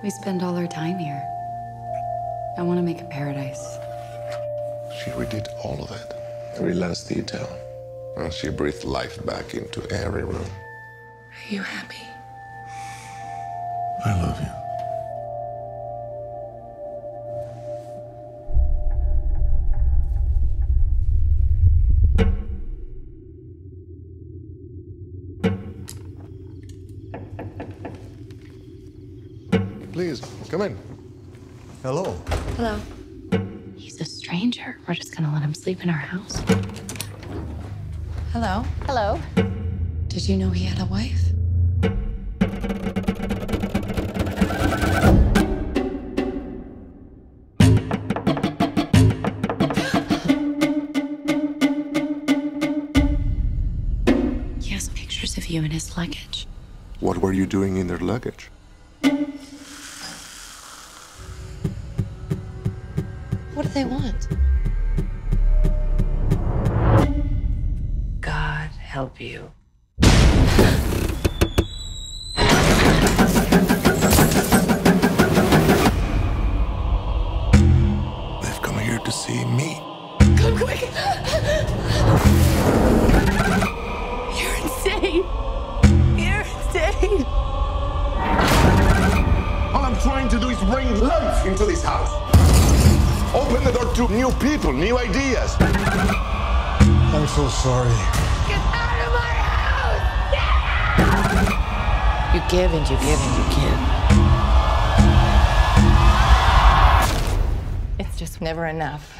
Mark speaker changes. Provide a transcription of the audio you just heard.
Speaker 1: We spend all our time here. I want to make a paradise.
Speaker 2: She redid all of it, every last detail. And she breathed life back into every room.
Speaker 3: Are you happy?
Speaker 2: I love you. Please, come in.
Speaker 4: Hello.
Speaker 1: Hello. He's a stranger. We're just gonna let him sleep in our house.
Speaker 3: Hello.
Speaker 1: Hello.
Speaker 3: Did you know he had a wife?
Speaker 1: He has pictures of you in his luggage.
Speaker 2: What were you doing in their luggage?
Speaker 3: They want?
Speaker 5: God help you.
Speaker 2: They've come here to see me.
Speaker 3: Come quick! You're insane! You're insane!
Speaker 2: All I'm trying to do is bring life into this house. Open the door to new people, new ideas.
Speaker 4: I'm so sorry.
Speaker 3: Get out of my house!
Speaker 5: You give and you give and you give.
Speaker 3: It's just never enough.